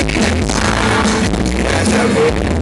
Awakens. Yes,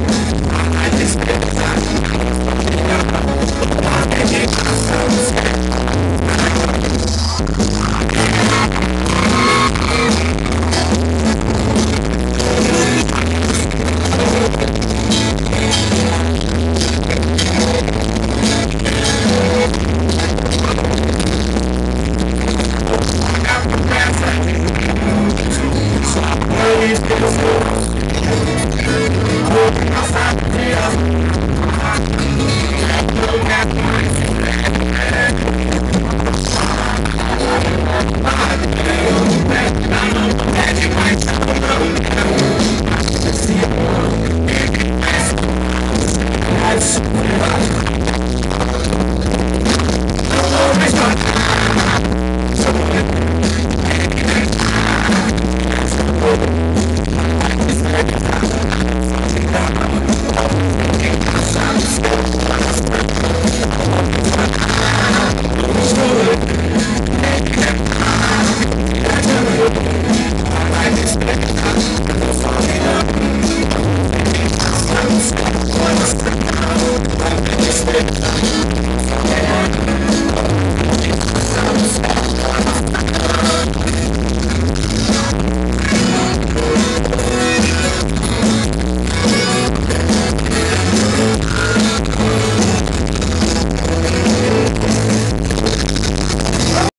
Isso.